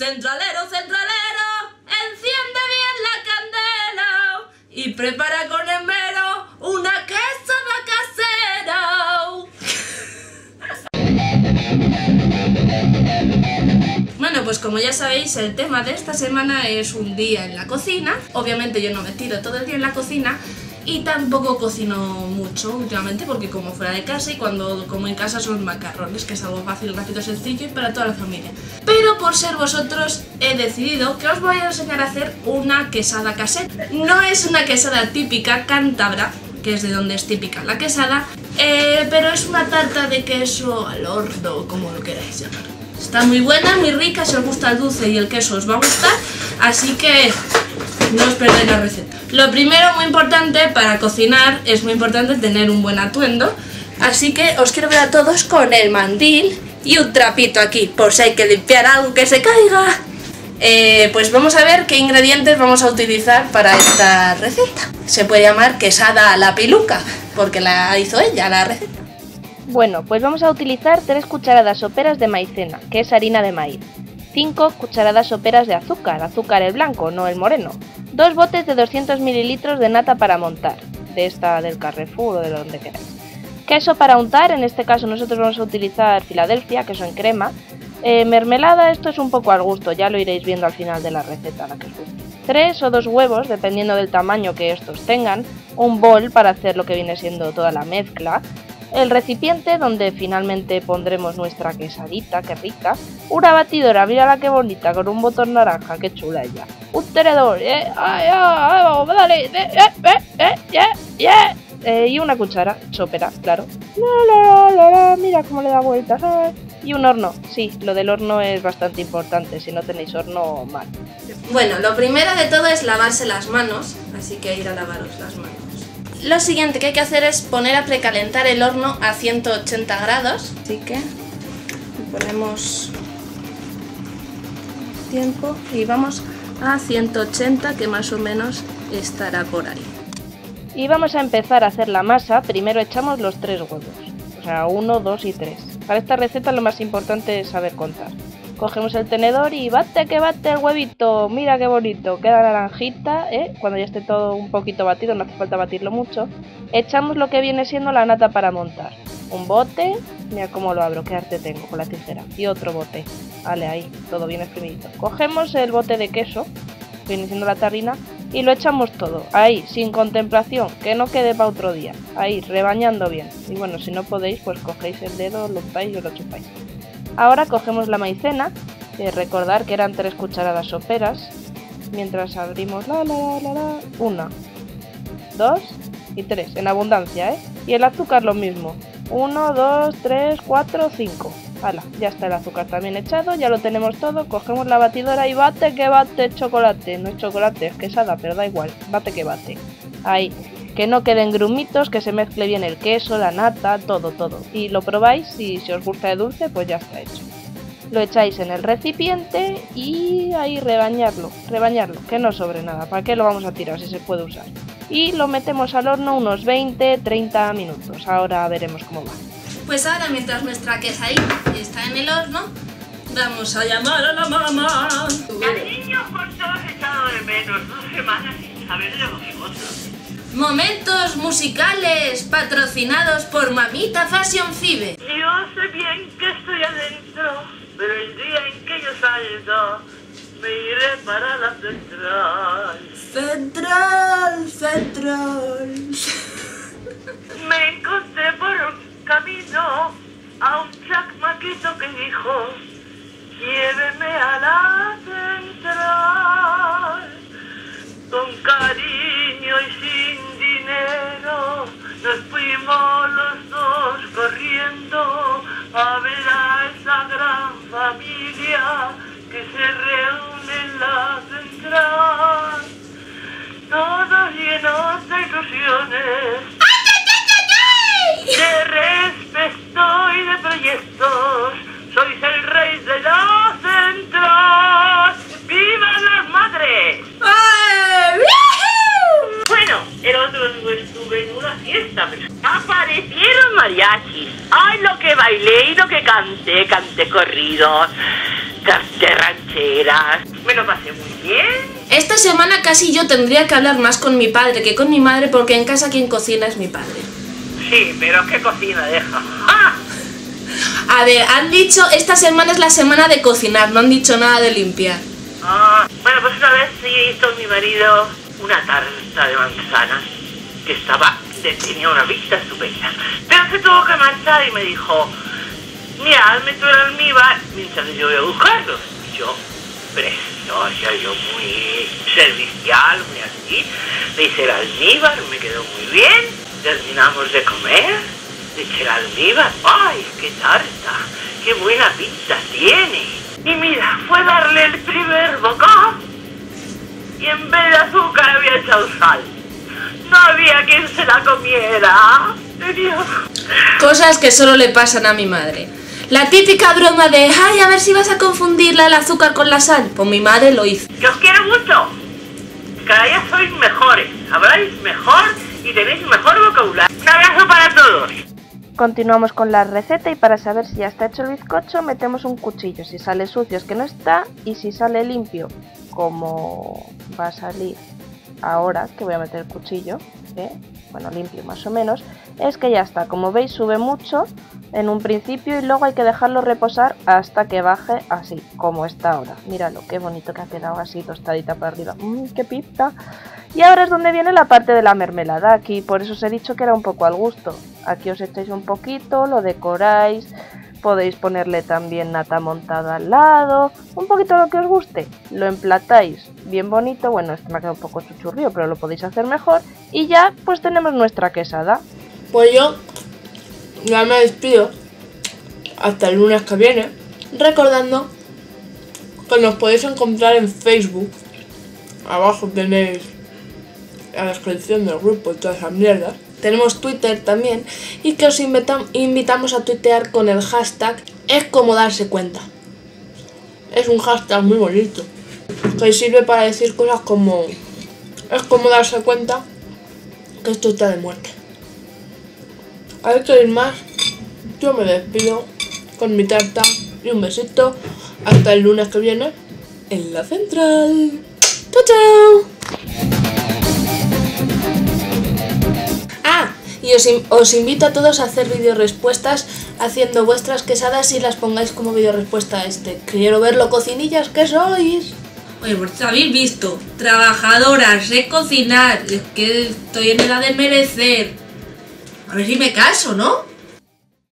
Centralero, centralero, enciende bien la candela y prepara con esmero una quesada casera. Bueno, pues como ya sabéis, el tema de esta semana es un día en la cocina. Obviamente yo no me tiro todo el día en la cocina, y tampoco cocino mucho últimamente porque como fuera de casa y cuando como en casa son macarrones, que es algo fácil, rápido, sencillo y para toda la familia. Pero por ser vosotros he decidido que os voy a enseñar a hacer una quesada casera. No es una quesada típica cántabra, que es de donde es típica la quesada, eh, pero es una tarta de queso al horno, como lo queráis llamar. Está muy buena, muy rica, si os gusta el dulce y el queso os va a gustar, así que no os perdáis la receta. Lo primero, muy importante, para cocinar es muy importante tener un buen atuendo, así que os quiero ver a todos con el mandil y un trapito aquí, por si hay que limpiar algo que se caiga. Eh, pues vamos a ver qué ingredientes vamos a utilizar para esta receta. Se puede llamar quesada a la piluca, porque la hizo ella la receta. Bueno, pues vamos a utilizar 3 cucharadas soperas de maicena, que es harina de maíz. 5 cucharadas soperas de azúcar, azúcar el blanco, no el moreno. 2 botes de 200 mililitros de nata para montar, de esta del Carrefour o de donde queráis. Queso para untar, en este caso nosotros vamos a utilizar Filadelfia, queso en crema. Eh, mermelada, esto es un poco al gusto, ya lo iréis viendo al final de la receta. 3 o 2 huevos, dependiendo del tamaño que estos tengan. Un bol para hacer lo que viene siendo toda la mezcla el recipiente donde finalmente pondremos nuestra quesadita, que rica, una batidora, mira la que bonita, con un botón naranja, que chula ella, un tenedor, eh, ay, ay, dale, eh, eh, eh, eh, y una cuchara, sopera, claro, mira cómo le da vueltas, y un horno, sí, lo del horno es bastante importante, si no tenéis horno, mal. Bueno, lo primero de todo es lavarse las manos, así que ir a lavaros las manos. Lo siguiente que hay que hacer es poner a precalentar el horno a 180 grados. Así que ponemos tiempo y vamos a 180 que más o menos estará por ahí. Y vamos a empezar a hacer la masa. Primero echamos los tres huevos. O sea, uno, dos y tres. Para esta receta lo más importante es saber contar. Cogemos el tenedor y bate que bate el huevito. Mira qué bonito. Queda naranjita, ¿eh? Cuando ya esté todo un poquito batido, no hace falta batirlo mucho. Echamos lo que viene siendo la nata para montar. Un bote, mira cómo lo abro, qué arte tengo con la tijera. Y otro bote. Vale, ahí, todo bien exprimidito. Cogemos el bote de queso, viene siendo la tarrina, y lo echamos todo. Ahí, sin contemplación, que no quede para otro día. Ahí, rebañando bien. Y bueno, si no podéis, pues cogéis el dedo, lo untáis y lo chupáis. Ahora cogemos la maicena, eh, recordar que eran tres cucharadas soperas, mientras abrimos la la la la, una, dos y tres, en abundancia, ¿eh? Y el azúcar lo mismo, uno, dos, tres, cuatro, cinco. Hala, ya está el azúcar también echado, ya lo tenemos todo, cogemos la batidora y bate que bate chocolate, no es chocolate, es quesada, pero da igual, bate que bate. Ahí, que no queden grumitos, que se mezcle bien el queso, la nata, todo, todo. Y lo probáis y si os gusta de dulce, pues ya está hecho. Lo echáis en el recipiente y ahí rebañarlo, rebañarlo, que no sobre nada. ¿Para qué lo vamos a tirar si se puede usar? Y lo metemos al horno unos 20-30 minutos. Ahora veremos cómo va. Pues ahora mientras nuestra quesadilla está en el horno, vamos a llamar a la mamá. Cariño, por he echado de menos dos semanas sin saber de vosotros. Momentos musicales patrocinados por Mamita Fashion Fibe. Yo sé bien que estoy adentro, pero el día en que yo salga, me iré para la central. Central, central. Me encontré por un camino a un chacmaquito que dijo, lléveme a la central. Con cariño corriendo a ver a esa gran familia que se reúne en la central. Todos llenos de ilusiones, de respeto y de proyectos. Sois el rey de la central. ¡Viva las madres! Bueno, el otro día estuve en una fiesta. Aparecieron mariachis. ¡Ay, lo que bailé y lo que canté! Canté corridos, canté rancheras. Me lo pasé muy bien. Esta semana casi yo tendría que hablar más con mi padre que con mi madre porque en casa quien cocina es mi padre. Sí, pero ¿qué cocina deja? ¡Ah! A ver, han dicho esta semana es la semana de cocinar, no han dicho nada de limpiar. Ah, bueno, pues una vez sí hizo mi marido una tarta de manzanas que estaba, tenía una vista estupenda. Pero se tuvo que marchar y me dijo, mira, hazme el almíbar mientras yo voy a buscarlo. Y yo, preciosa, yo muy servicial, muy así, le hice el almíbar, me quedó muy bien, terminamos de comer, le eché el almíbar, ¡ay, qué tarta! ¡Qué buena pinta tiene! Y mira, fue darle el primer bocado y en vez de azúcar había echado sal. No había quien se la comiera. Dios. Cosas que solo le pasan a mi madre. La típica broma de, ay, a ver si vas a confundirla el azúcar con la sal. Pues mi madre lo hizo. Que os quiero mucho. Cada día sois mejores, habláis mejor y tenéis mejor vocabulario. Un abrazo para todos. Continuamos con la receta y para saber si ya está hecho el bizcocho metemos un cuchillo. Si sale sucio es que no está y si sale limpio, como va a salir ahora que voy a meter el cuchillo, ¿eh? Bueno limpio más o menos, es que ya está. Como veis sube mucho en un principio y luego hay que dejarlo reposar hasta que baje así, como está ahora. Míralo, qué bonito que ha quedado así tostadita para arriba. Mmm, qué pizza. Y ahora es donde viene la parte de la mermelada. Aquí por eso os he dicho que era un poco al gusto. Aquí os echáis un poquito, lo decoráis. Podéis ponerle también nata montada al lado. Un poquito lo que os guste. Lo emplatáis bien bonito. Bueno, este me ha quedado un poco chuchurrío, pero lo podéis hacer mejor. Y ya pues tenemos nuestra quesada. Pues yo ya me despido hasta el lunes que viene, recordando que nos podéis encontrar en Facebook. Abajo tenéis la descripción del grupo y todas esas mierdas. Tenemos Twitter también y que os invita- invitamos a tuitear con el hashtag es como darse cuenta. Es un hashtag muy bonito que sirve para decir cosas como es como darse cuenta que esto está de muerte. Hay que ir más. Yo me despido con mi tarta y un besito. Hasta el lunes que viene en la central. ¡Chao, chao! Y os, in- os invito a todos a hacer video respuestas haciendo vuestras quesadas y las pongáis como video respuesta a este. Quiero ver lo cocinillas que sois. Oye, pues habéis visto, trabajadora, sé cocinar, es que estoy en edad de merecer. A ver si me caso, ¿no?